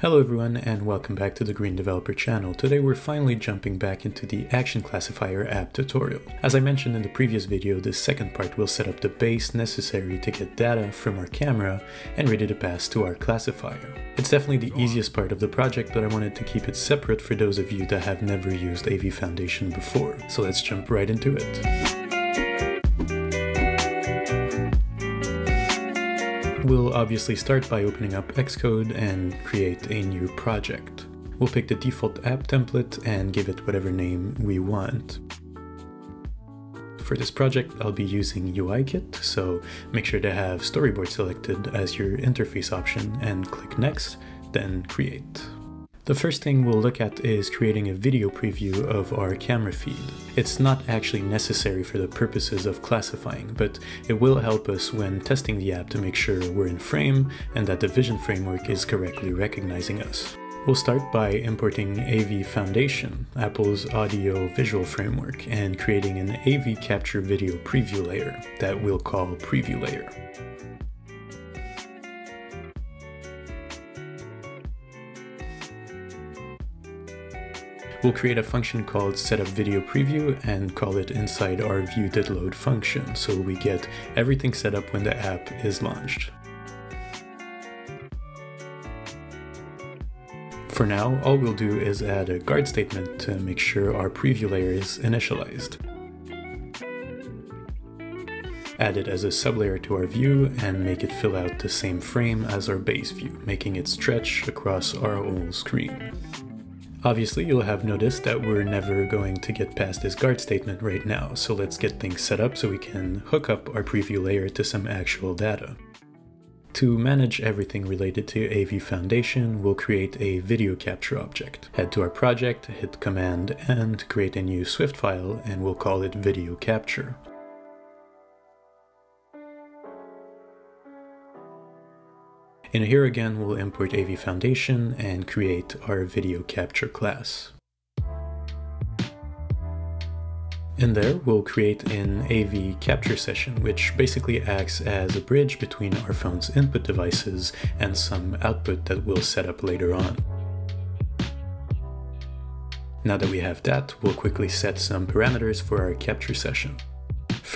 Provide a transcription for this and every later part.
Hello everyone and welcome back to the Green Developer channel. Today we're finally jumping back into the Action Classifier app tutorial. As I mentioned in the previous video, this second part will set up the base necessary to get data from our camera and ready to pass to our classifier. It's definitely the easiest part of the project, but I wanted to keep it separate for those of you that have never used AV Foundation before. So let's jump right into it. We'll obviously start by opening up Xcode and create a new project. We'll pick the default app template and give it whatever name we want. For this project, I'll be using UIKit, so make sure to have storyboard selected as your interface option and click next, then create. The first thing we'll look at is creating a video preview of our camera feed. It's not actually necessary for the purposes of classifying, but it will help us when testing the app to make sure we're in frame and that the vision framework is correctly recognizing us. We'll start by importing AV Foundation, Apple's audio visual framework, and creating an AV Capture Video Preview layer that we'll call Preview Layer. We'll create a function called setupVideoPreview and call it inside our viewDidLoad function so we get everything set up when the app is launched. For now, all we'll do is add a guard statement to make sure our preview layer is initialized. Add it as a sublayer to our view and make it fill out the same frame as our base view, making it stretch across our whole screen. Obviously, you'll have noticed that we're never going to get past this guard statement right now, so let's get things set up so we can hook up our preview layer to some actual data. To manage everything related to AV Foundation, we'll create a video capture object. Head to our project, hit Command and create a new Swift file, and we'll call it video capture. And here again, we'll import AV Foundation and create our video capture class. In there, we'll create an AV capture session, which basically acts as a bridge between our phone's input devices and some output that we'll set up later on. Now that we have that, we'll quickly set some parameters for our capture session.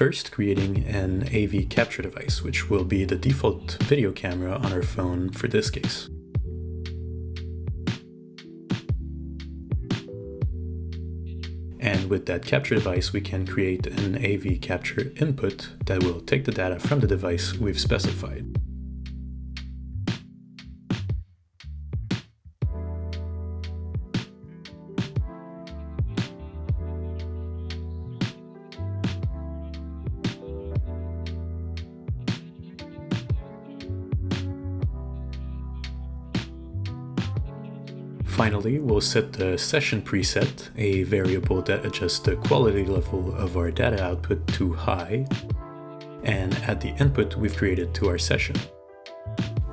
First, creating an AV capture device, which will be the default video camera on our phone for this case. And with that capture device, we can create an AV capture input that will take the data from the device we've specified. Finally, we'll set the session preset, a variable that adjusts the quality level of our data output to high, and add the input we've created to our session.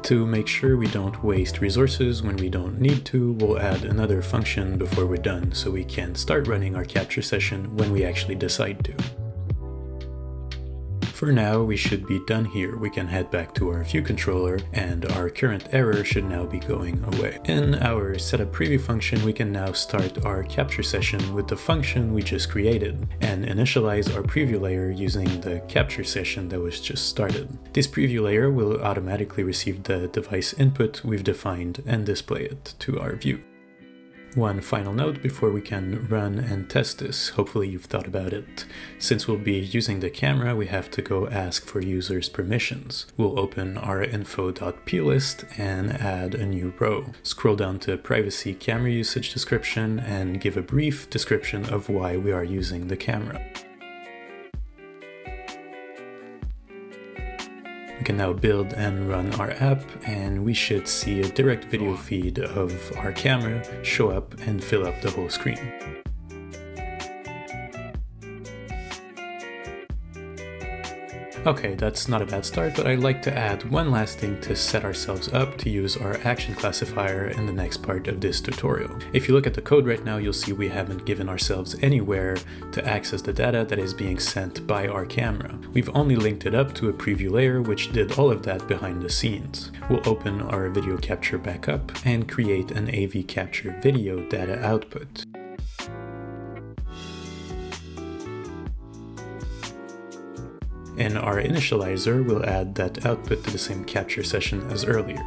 To make sure we don't waste resources when we don't need to, we'll add another function before we're done so we can start running our capture session when we actually decide to. For now, we should be done here. We can head back to our view controller and our current error should now be going away. In our setup preview function, we can now start our capture session with the function we just created and initialize our preview layer using the capture session that was just started. This preview layer will automatically receive the device input we've defined and display it to our view. One final note before we can run and test this, hopefully you've thought about it. Since we'll be using the camera, we have to go ask for users' permissions. We'll open our info.plist and add a new row. Scroll down to privacy camera usage description and give a brief description of why we are using the camera. Can now build and run our app and we should see a direct video feed of our camera show up and fill up the whole screen. Okay, that's not a bad start, but I'd like to add one last thing to set ourselves up to use our action classifier in the next part of this tutorial. If you look at the code right now, you'll see we haven't given ourselves anywhere to access the data that is being sent by our camera. We've only linked it up to a preview layer which did all of that behind the scenes. We'll open our video capture back up and create an AV capture video data output. In our initializer, we'll add that output to the same capture session as earlier.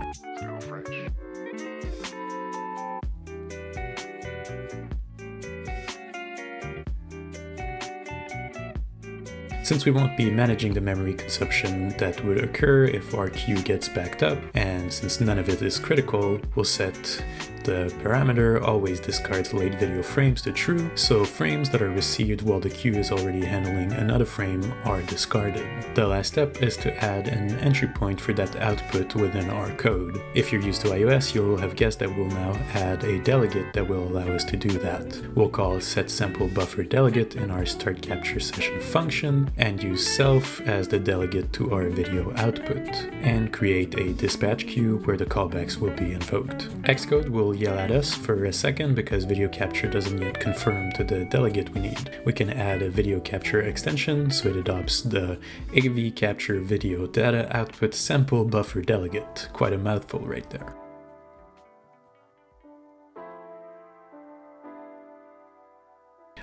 Since we won't be managing the memory consumption that would occur if our queue gets backed up, and since none of it is critical, we'll set the parameter always discards late video frames to true, so frames that are received while the queue is already handling another frame are discarded. The last step is to add an entry point for that output within our code. If you're used to iOS, you'll have guessed that we'll now add a delegate that will allow us to do that. We'll call setSampleBufferDelegate in our start capture session function and use self as the delegate to our video output, and create a dispatch queue where the callbacks will be invoked. Xcode will yell at us for a second because video capture doesn't yet confirm to the delegate we need. We can add a video capture extension so it adopts the AV capture video data output sample buffer delegate. Quite a mouthful right there.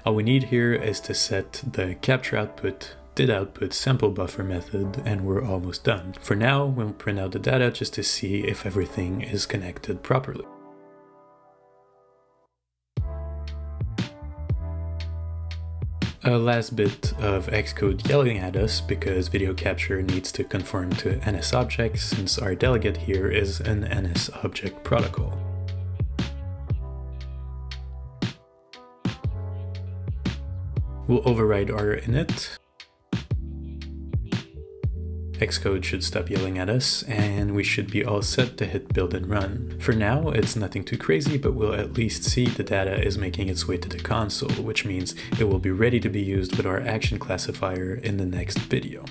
All we need here is to set the capture output did output sample buffer method and we're almost done. For now, we'll print out the data just to see if everything is connected properly. A last bit of Xcode yelling at us because video capture needs to conform to NS objects since our delegate here is an NS object protocol. We'll override our init Xcode should stop yelling at us, and we should be all set to hit build and run. For now, it's nothing too crazy, but we'll at least see the data is making its way to the console, which means it will be ready to be used with our action classifier in the next video.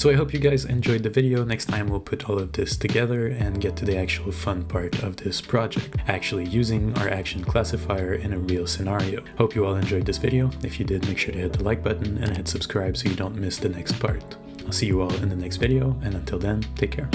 So I hope you guys enjoyed the video. Next time we'll put all of this together and get to the actual fun part of this project, actually using our action classifier in a real scenario. Hope you all enjoyed this video. If you did, make sure to hit the like button and hit subscribe so you don't miss the next part. I'll see you all in the next video, and until then, take care.